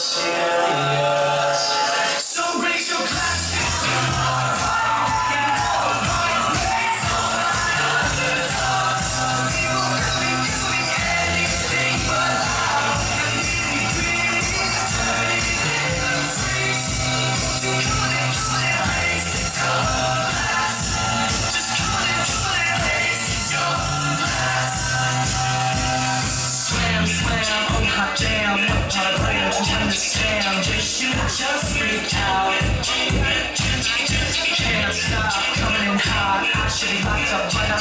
Why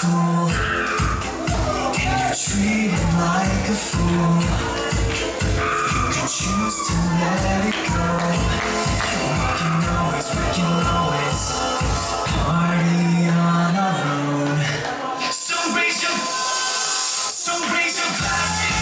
cool And you treat treated like a fool. You choose to let it go. We can always, we can always. Party on our own. So raise your, so raise your glass